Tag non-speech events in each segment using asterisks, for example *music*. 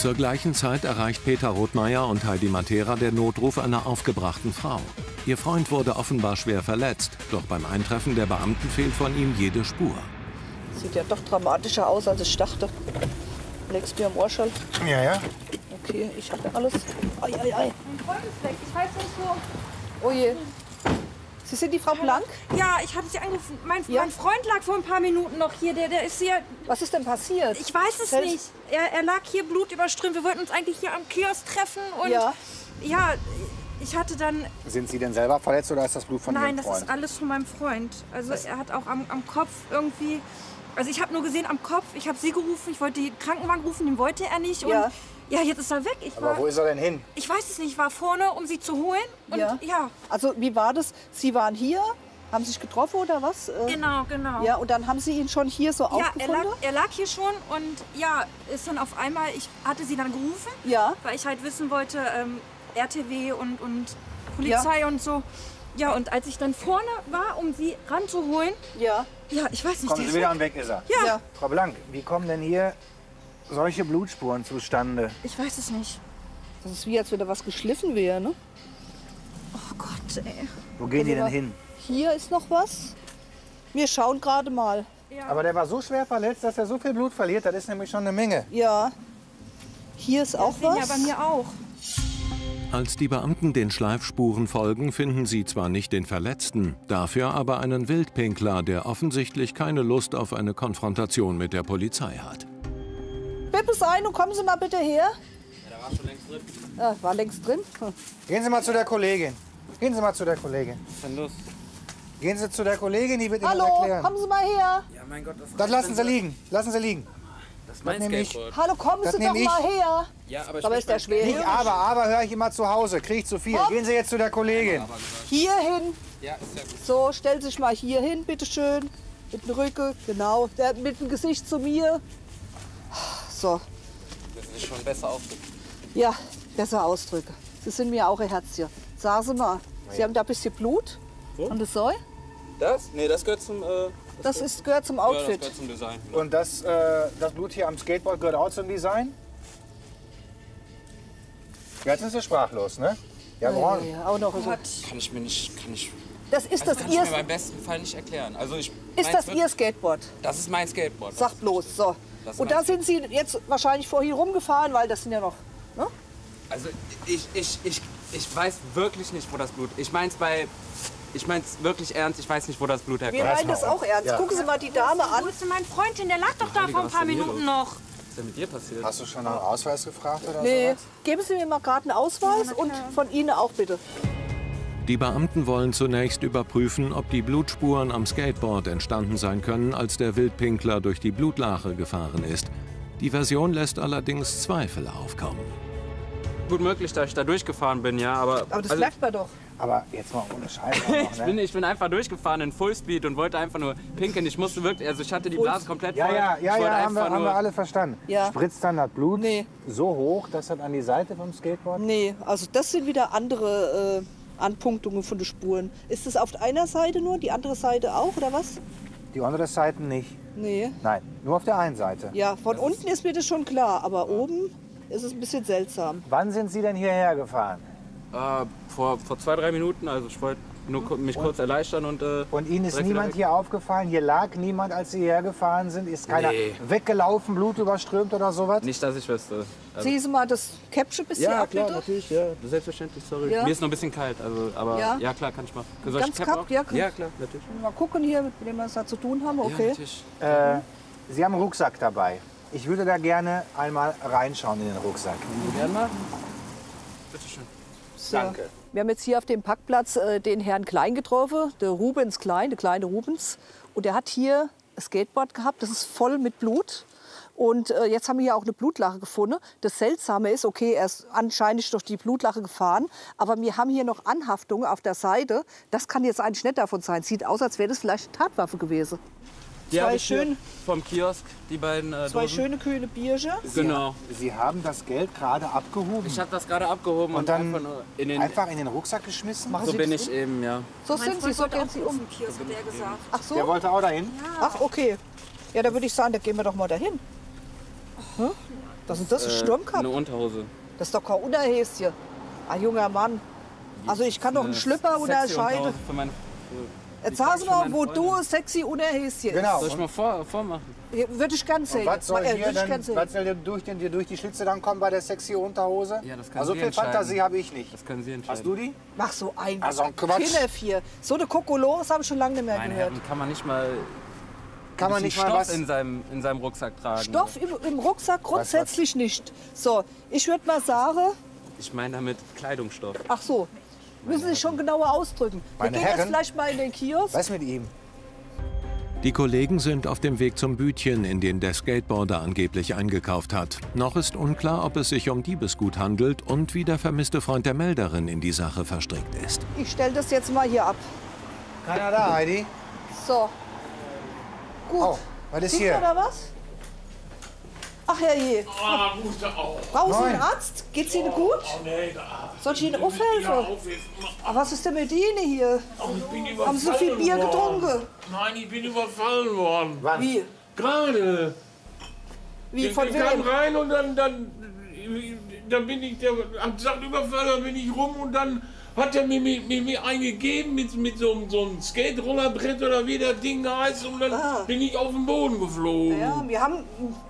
Zur gleichen Zeit erreicht Peter Rothmeier und Heidi Matera der Notruf einer aufgebrachten Frau. Ihr Freund wurde offenbar schwer verletzt, doch beim Eintreffen der Beamten fehlt von ihm jede Spur. Sieht ja doch dramatischer aus, als ich dachte. Legst mir am Ohrschall. Ja, ja. Okay, ich habe alles. Ei, ei, ei. Mein Freund ist weg. Ich weiß nicht wo. Oh je. Sie sind die Frau Blank? Ja, ich hatte Sie angerufen. Mein, Ja. mein Freund lag vor ein paar Minuten noch hier. Der, der ist hier. Was ist denn passiert? Ich weiß es Selbst- nicht. Er, er lag hier blutüberströmt. Wir wollten uns eigentlich hier am Kiosk treffen. Und Ja. ja, ich hatte dann. Sind Sie denn selber verletzt oder ist das Blut von Nein, Ihrem das Freund? ist alles von meinem Freund. Also er hat auch am, am Kopf irgendwie. Also ich habe nur gesehen am Kopf. Ich habe Sie gerufen. Ich wollte den Krankenwagen rufen. Den wollte er nicht. Und Ja. ja, jetzt ist er weg. Ich Aber war. wo ist er denn hin? Ich weiß es nicht. Ich war vorne, um Sie zu holen. Und Ja. ja Also wie war das? Sie waren hier, haben sich getroffen oder was? Äh, genau, genau. Ja, und dann haben Sie ihn schon hier so Ja, er aufgefunden? lag, er lag hier schon und ja, ist dann auf einmal, ich hatte sie dann gerufen, Ja. weil ich halt wissen wollte, ähm, RTW und, und Polizei und so. Ja, und als ich dann vorne war, um sie ranzuholen, Ja. ja, ich weiß nicht, Kommen Sie wieder weg. und weg ist er. Ja, Ja. Frau Blank, wie kommen denn hier solche Blutspuren zustande? ich weiß es nicht. Das ist wie, als wenn da was geschliffen wäre, ne? Oh Gott, ey. Wo gehen die denn Aber- hin? Hier ist noch was. Wir schauen gerade mal. Aber der war so schwer verletzt, dass er so viel Blut verliert. Das ist nämlich schon eine Menge. Ja. Hier ist auch was. ja bei mir auch. Als die Beamten den Schleifspuren folgen, finden sie zwar nicht den Verletzten, dafür aber einen Wildpinkler, der offensichtlich keine Lust auf eine Konfrontation mit der Polizei hat. Bippe sein und kommen Sie mal bitte her. Ja, der war schon längst drin. Ja, war längst drin. Hm. Gehen Sie mal zu der Kollegin. Gehen Sie mal zu der Kollegin. Was ist denn los? Gehen Sie zu der Kollegin, die wird Ihnen Hallo, erklären. kommen Sie mal her. Ja, mein Gott, das, Das lassen Sie liegen. Lassen Sie liegen. das ist mein das. Hallo, kommen Das Sie doch ich. mal her. Ja, aber ich Aber möchte ist der schwer? Nicht aber, aber höre ich immer zu Hause. Kriege ich zu viel. Gehen Sie jetzt zu der Kollegin. Hier hin. Ja, ist ja gut. So, stell sich mal hier hin, bitteschön. Mit dem Rücken, genau. Der, mit dem Gesicht zu mir. So, Das ist schon besser ausgedrückt. ja, besser ausdrücken. Sie sind mir auch ein Herzchen. Sagen Sie mal, Sie haben da ein bisschen Blut Wo? an der Säule? Das? Nee, das gehört zum, äh, Das ist, gehört zum ja, das Outfit. gehört zum Design. Und das, äh, das Blut hier am Skateboard gehört auch zum Design? Jetzt sind Sie sprachlos, ne? Ja, ja, ja, auch noch so. Kann ich mir nicht, kann ich, Das ist also das kann ich Ihr, mir beim besten Fall nicht erklären. Also ich, ist das wird- Ihr Skateboard? Das ist mein Skateboard. Sag bloß, so. Das Und da sind Sie jetzt wahrscheinlich vorhin rumgefahren, weil das sind ja noch. Ne? Also ich, ich, ich, ich weiß wirklich nicht, wo das Blut. Ich mein's bei, ich mein's wirklich ernst. Ich weiß nicht, wo das Blut Wir herkommt. meinen das auch ernst. Ja. Gucken Sie mal die Dame an. Wo ist denn mein Freund hin? Der lag doch da vor ein paar Minuten noch. Was ist denn mit dir passiert? Hast du schon nach dem Ausweis gefragt oder Nee, sowas? geben Sie mir mal gerade einen Ausweis und von Ihnen auch bitte. Die Beamten wollen zunächst überprüfen, ob die Blutspuren am Skateboard entstanden sein können, als der Wildpinkler durch die Blutlache gefahren ist. Die Version lässt allerdings Zweifel aufkommen. Gut möglich, dass ich da durchgefahren bin, ja, aber. Aber das also, merkt man doch. Aber jetzt mal ohne Scheiß. auch noch, *laughs* ich, ne? bin, ich bin einfach durchgefahren in Fullspeed und wollte einfach nur pinkeln. Ich musste wirklich, also ich hatte die Blase komplett Ja, voll. ja, ja, wollte ja, haben wir, haben wir alle verstanden. Ja. Spritzt dann das Blut Nee. so hoch, dass das an die Seite vom Skateboard? Nee, also das sind wieder andere äh, Anpunktungen von den Spuren. Ist das auf einer Seite nur, die andere Seite auch oder was? Die andere Seite nicht. Nee. Nein, nur auf der einen Seite. Ja, von unten ist mir das schon klar, aber oben ist es ein bisschen seltsam. Wann sind Sie denn hierher gefahren? Äh, vor, vor zwei, drei Minuten, also ich wollte nur mich kurz erleichtern und. Äh, Und Ihnen ist niemand hier aufgefallen? Hier lag niemand, als Sie hierher gefahren sind? Ist keiner Nee. weggelaufen, Blut überströmt oder sowas? Nicht, dass ich wüsste. Also, Ziehen Sie mal das Käppchen ein bisschen ja, ab, klar, bitte. natürlich, ja, selbstverständlich, sorry. Ja. Mir ist noch ein bisschen kalt, also, aber Ja? ja, klar, kann ich machen. Soll ich Ganz Cap kapp, auch? ja, ja, klar, natürlich. Mal gucken hier, mit wem wir es da zu tun haben. Ja, Okay. natürlich. Äh, Sie haben einen Rucksack dabei. Ich würde da gerne einmal reinschauen in den Rucksack. Gerne mal. Bitte schön. So. Danke. Wir haben jetzt hier auf dem Parkplatz äh, den Herrn Klein getroffen, der Rubens Klein, der kleine Rubens. Und der hat hier ein Skateboard gehabt, das ist voll mit Blut. Und äh, jetzt haben wir hier auch eine Blutlache gefunden. Das Seltsame ist, okay, er ist anscheinend durch die Blutlache gefahren, aber wir haben hier noch Anhaftungen auf der Seite. Das kann jetzt eigentlich nicht davon sein. Sieht aus, als wäre das vielleicht eine Tatwaffe gewesen. Die Zwei schön- vom Kiosk, die beiden äh, Zwei Dosen. schöne kühle Bierchen. Genau. Sie haben das Geld gerade abgehoben Ich habe das gerade abgehoben und, und dann einfach in den. einfach in den Rucksack geschmissen? so bin ich eben, ja. So Mein sind sie, Freund so wollte gehen auch sie um. Kiosk, hat er gesagt. Ach so? Der wollte auch dahin? Ach, okay. Ja, da würde ich sagen, da gehen wir doch mal dahin. Was ist das, ein Äh, Sturmkap? Eine Unterhose. Das ist doch kein Unterhäschen. Ein junger Mann. Also ich kann doch einen Eine Schlüpper sexy unterscheiden. Unterhose Für meine, Jetzt kann ich mal, wo du sexy Unterhäschen Genau. Soll ich mal vor, vormachen? Würde ich gern sehen. Was soll hier würde ich gern denn, sehen. was soll dir durch, den, dir durch die Schlitze dann kommen bei der sexy Unterhose? Ja, das kann also sie viel. Fantasie habe ich nicht. Das können Sie entscheiden. Hast du die? Mach so ein Also ein Quatsch. Kindervier. So eine Kokolos habe ich schon lange nicht mehr Meine gehört. Herren, kann man nicht mal Kann man nicht bisschen mal Stoff was... in seinem, in seinem Rucksack tragen? Stoff im, im Rucksack grundsätzlich nicht. So, ich würde mal sagen, Ich meine damit Kleidungsstoff. ach so, müssen Sie schon genauer ausdrücken. Meine Wir gehen jetzt vielleicht mal in den Kiosk. Was mit ihm? Die Kollegen sind auf dem Weg zum Bütchen, in den der Skateboarder angeblich eingekauft hat. Noch ist unklar, ob es sich um Diebesgut handelt und wie der vermisste Freund der Melderin in die Sache verstrickt ist. Ich stelle das jetzt mal hier ab. Keiner da, Heidi? So. Gut. Oh, was ist Sieht hier? da was? Ach herrje. Ah, gute auch. Brauchen Sie einen Arzt? Geht's Ihnen gut? Oh, nee, da. Soll ich Ihnen Ja, aufhelfen? aufhelfen. Ach, was ist denn mit Ihnen hier? Oh, ich bin überfallen Haben Sie so viel Bier worden. getrunken? Nein, ich bin überfallen worden. Wann? Wie? Gerade. Wie Ich, von ich kam wem? rein und dann, dann, dann bin ich, der hat gesagt, überfallen, dann bin ich rum und dann hat er mir, mir, mir, mir eingegeben mit, mit so, einem- so einem Skate-Rollerbrett oder wie das Ding heißt und dann Ah. bin ich auf den Boden geflogen. Ja, wir haben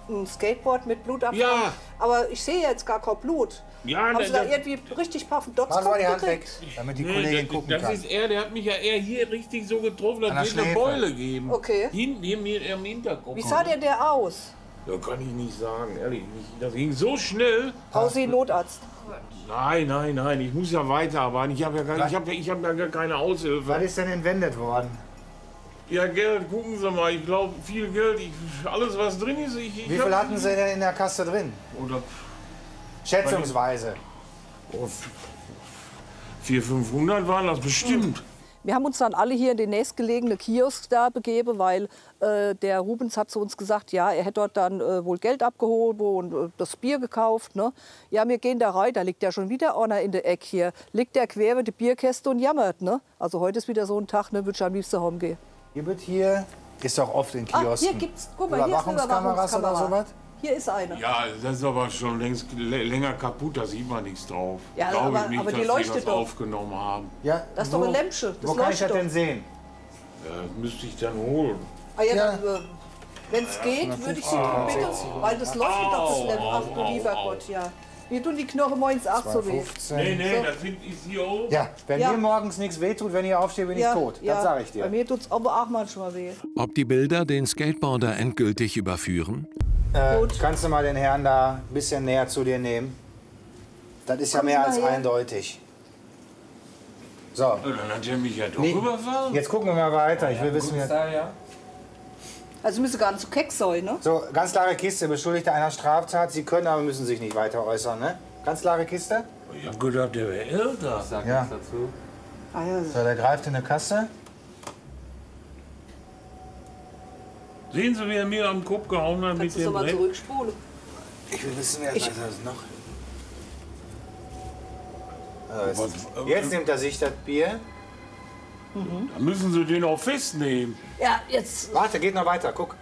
ein- Skateboard mit Blutabfall. Ja. Aber ich sehe jetzt gar kein Blut. Ja, Haben Sie da das- irgendwie richtig paar von Dots Sie mal die Hand weg, damit die Nee, Kollegin das, gucken das kann. ist er, der hat mich ja eher hier richtig so getroffen, der dass wir eine. Beule geben. Okay. Hinten, hier mir im Hinterkopf. Wie sah denn der aus? Da kann ich nicht sagen, ehrlich nicht. Das ging so schnell. Einen Notarzt? Nein, nein, nein, ich muss ja weiterarbeiten. Ich habe ja, gar- ich hab ja, ich hab ja gar keine Aushilfe. Was ist denn entwendet worden? Ja, Geld, gucken Sie mal. Ich glaube, viel Geld, ich, alles was drin ist. Ich, ich Wie viel hatten Sie denn in der Kasse drin? Oder Schätzungsweise. oh, 400, 500 waren das bestimmt. Wir haben uns dann alle hier in den nächstgelegenen Kiosk da begeben, weil äh, der Rubens hat zu uns gesagt, ja, er hätte dort dann äh, wohl Geld abgeholt und äh, das Bier gekauft. Ne? Ja, wir gehen da rein, da liegt ja schon wieder einer in der Ecke hier. Liegt der quer mit der Bierkäste und jammert. Ne? Also heute ist wieder so ein Tag, ne, würde ich am liebsten heimgehen. Hier wird hier, ist doch oft in Ah, Kiosken. hier gibt's, guck mal, hier ist eine Überwachungskameras oder Überwachungskamera. sowas? Hier ist eine. Ja, das ist aber schon längst lä- länger kaputt, da sieht man nichts drauf. Ja, Glaube aber- ich nicht, aber die dass leuchtet das doch. aufgenommen haben. Ja, Das ist doch ein Lämpchen, das Wo kann ich das leuchtet denn doch. sehen? Ja, das müsste ich dann holen. Ah, ja, Ja. dann, äh, wenn es geht, würde ich Sie bitten, weil das leuchtet doch das Lämpchen. Ach du au, lieber au. Gott, ja. Mir tun die Knochen morgens auch so weh. 15. Nee, nee, So. das finde ich hier oben. Ja, wenn Ja. mir morgens nichts wehtut, wenn ich aufstehe, bin ich tot. Das sage ich Bei dir. mir tut es aber auch manchmal weh. Ob die Bilder den Skateboarder endgültig überführen? Äh, Gut. kannst du mal den Herrn da ein bisschen näher zu dir nehmen? Das ist ja Kommen Sie mehr als her. eindeutig. So, Ja, Dann hat er mich ja doch Nee. überfallen. jetzt gucken wir mal weiter. Ich will wissen, wie Da, ja. Also müssen gar nicht so keck sein, ne? So, ganz klare Kiste. Beschuldigte einer Straftat. Sie können aber müssen sich nicht weiter äußern, ne? Ganz klare Kiste. Ich hab gedacht, der wäre älter. Sag Ja. nichts dazu. Ah, ja. So, der greift in eine Kasse. Sehen Sie, wie er mir am Kopf gehauen hat mit Kannst dem Brett? zurückspulen? Ich will wissen, wer Ich- das noch. So, jetzt, Was- jetzt nimmt er sich das Bier. Da müssen Sie den auch festnehmen. Ja, jetzt, Warte, geht noch weiter. Guck.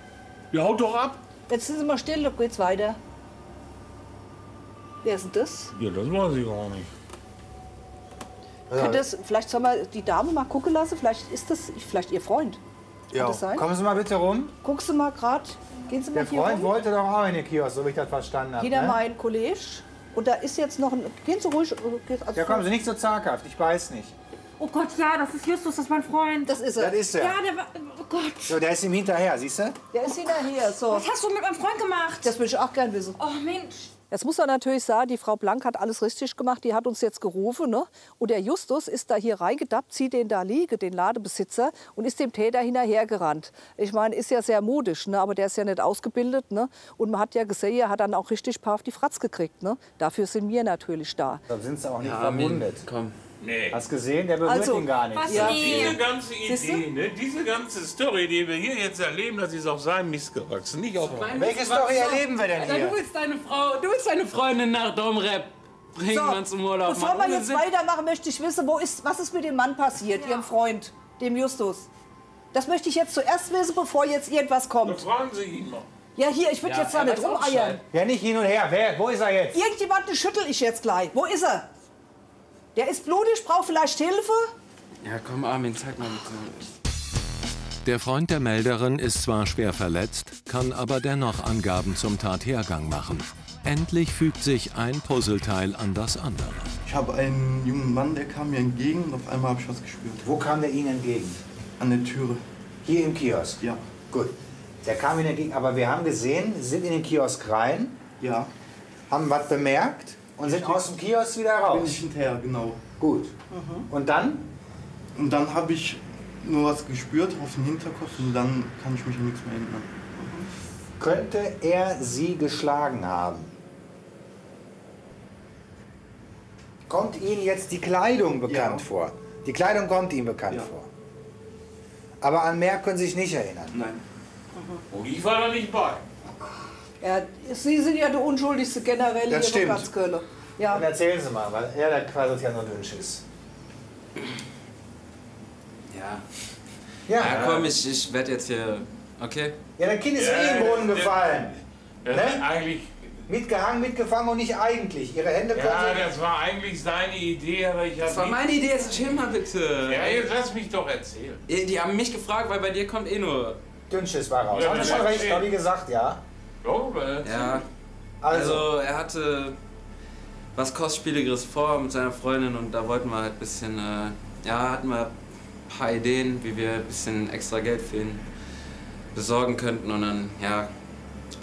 Ja, haut doch ab. jetzt sind Sie mal still, dann geht's weiter. Wer ist denn das? Ja, das weiß ich gar nicht. Könnte das, vielleicht soll man die Dame mal gucken lassen, vielleicht ist das vielleicht Ihr Freund. Das sein? Kommen Sie mal bitte rum. Guckst du mal gerade, gehen Sie mal Der hier Freund rum. wollte doch auch in den Kiosk, so wie ich das verstanden habe. Jeder ne? mal ein Kollege. Und da ist jetzt noch ein. Gehen Sie ruhig. äh, Also Ja, kommen Sie nicht so zaghaft. Ich weiß nicht. Oh Gott, ja, das ist Justus, das ist mein Freund. Das ist er. Das ist er. ja, der war. Oh Gott. So, der ist ihm hinterher, siehst du? Der ist hinterher. So. Was hast du mit meinem Freund gemacht? Das will ich auch gern wissen. Oh Mensch. Jetzt muss man natürlich sagen, die Frau Blank hat alles richtig gemacht. Die hat uns jetzt gerufen. Ne? Und der Justus ist da hier reingedappt, sieht den da liegen, den Ladebesitzer, und ist dem Täter hinterhergerannt. Ich meine, ist ja sehr mutig, ne? aber der ist ja nicht ausgebildet. Ne? Und man hat ja gesehen, er hat dann auch richtig paar auf die Fratz gekriegt. Ne? Dafür sind wir natürlich da. Da sind sie auch nicht Armin, verwundet. komm. Nee. Hast gesehen? Der berührt Also, ihn gar nicht. Was? Ja. Diese ganze? Idee, ne? diese ganze Story, die wir hier jetzt erleben, das ist auf seinem Mist gewachsen, nicht auf meinem. Welche Story erleben wir denn hier? du willst deine Frau, du willst deine Freundin nach Domrep bringen, man zum Urlaub. bevor wir jetzt weitermachen, möchte ich wissen, wo ist, was ist mit dem Mann passiert, Ihrem Freund, dem Justus. Das möchte ich jetzt zuerst wissen, bevor jetzt irgendwas kommt. fragen Sie ihn mal. Ja, hier, ich würde Ja, jetzt da nicht rumeiern. Ja, nicht hin und her. Wer? Wo ist er jetzt? Irgendjemanden schüttel ich jetzt gleich. Wo ist er? Der ist blutig, braucht vielleicht Hilfe? Ja, komm, Armin, zeig mal bitte. Der Freund der Melderin ist zwar schwer verletzt, kann aber dennoch Angaben zum Tathergang machen. Endlich fügt sich ein Puzzleteil an das andere. Ich habe einen jungen Mann, der kam mir entgegen und auf einmal habe ich was gespürt. Wo kam der Ihnen entgegen? An der Türe. Hier im Kiosk. Ja. Gut. Der kam Ihnen entgegen, aber wir haben gesehen, Sie sind in den Kiosk rein, Ja. haben was bemerkt und sind aus dem Kiosk wieder Bin raus. ich hinterher, genau. Gut. Und dann? Und dann habe ich nur was gespürt auf den Hinterkopf und dann kann ich mich an nichts mehr erinnern. Könnte er Sie geschlagen haben? Kommt Ihnen jetzt die Kleidung bekannt Ja. vor? Die Kleidung kommt Ihnen bekannt Ja. vor. Aber an mehr können Sie sich nicht erinnern. Nein. Und ich war da nicht bei. Ja, Sie sind ja der Unschuldigste generell Das hier in stimmt. ganz Köln. Ja. Dann erzählen Sie mal, weil er der quasi ja nur Wunsch ist. Ja. Ja, Ja, komm, ich, ich werde jetzt hier. Okay? Ja, der Kind ist Ja, eh im Boden gefallen. Das Ne? eigentlich, Mitgehangen, mitgefangen und nicht eigentlich. Ihre Hände ja, konnten... das war eigentlich seine Idee, aber ich Das war habe meine Idee, jetzt chill mal bitte. Ja, jetzt lass mich doch erzählen. Die haben mich gefragt, weil bei dir kommt eh nur. Dünnschiss war raus. Ja, Haben Sie schon recht, habe ich gesagt, ja. Jo, aber Ja. Also, Also, er hatte was Kostspieligeres vor mit seiner Freundin und da wollten wir halt ein bisschen. Äh, ja, hatten wir ein paar Ideen, wie wir ein bisschen extra Geld für ihn besorgen könnten und dann, ja,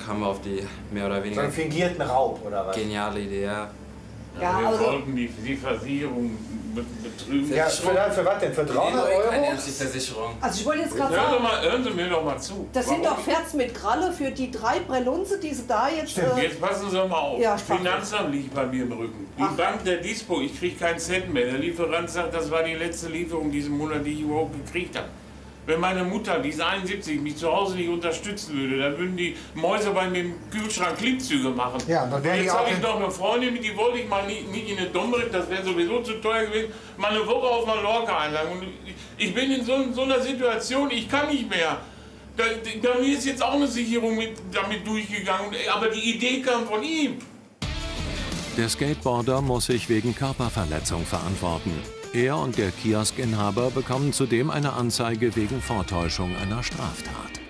kamen wir auf die mehr oder so weniger einen fingierten Raub oder was? geniale Idee, ja. Ja, wir also- wollten die, die Versicherung be betrügen. Ja, für, für was denn? Für 300 Kein Euro? Versicherung. Also ich wollte jetzt gerade Hören Sie, sagen, mal, hören Sie mir doch mal zu. das sind Warum? doch Ferz mit Kralle für die drei Brellunze, die Sie da jetzt... Äh, Jetzt passen Sie mal auf. Ja, Finanzamt liegt bei mir im Rücken. Die Ach. Bank der Dispo, ich kriege keinen Cent mehr. Der Lieferant sagt, das war die letzte Lieferung diesen Monat, die ich überhaupt gekriegt habe. Wenn meine Mutter, die ist 71, mich zu Hause nicht unterstützen würde, dann würden die Mäuse bei mir im Kühlschrank Klimmzüge machen. Ja, dann wären die Jetzt habe ich noch eine Freundin, mit die wollte ich mal nicht, nicht in eine Dommerit, das wäre sowieso zu teuer gewesen, mal eine Woche auf Mallorca einladen. Und ich- ich bin in so, so einer Situation, ich kann nicht mehr. Da, da mir ist jetzt auch eine Sicherung mit, damit durchgegangen, aber die Idee kam von ihm. Der Skateboarder muss sich wegen Körperverletzung verantworten. Er und der Kioskinhaber bekommen zudem eine Anzeige wegen Vortäuschung einer Straftat.